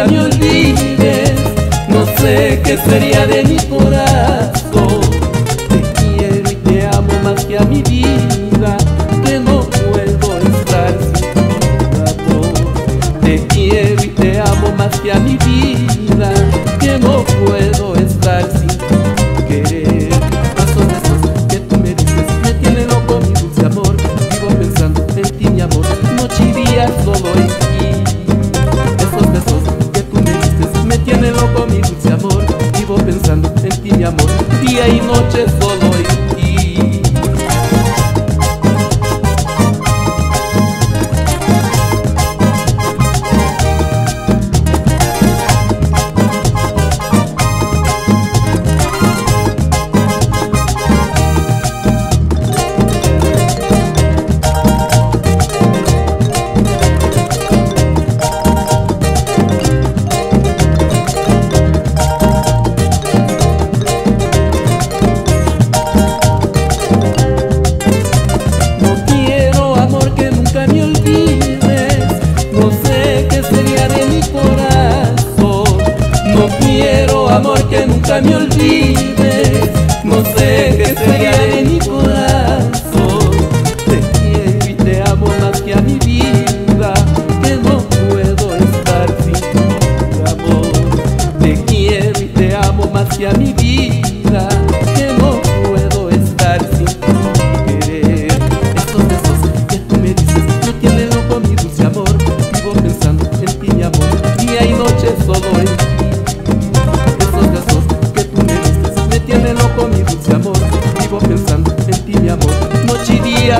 nunca me olvides, no sé qué sería de mi corazón. Te quiero y te amo más que a mi vida. loco mi dulce amor Vivo pensando en ti mi amor. Día y noche solo nunca me olvides. vivo pensando en ti, mi amor, noche y día.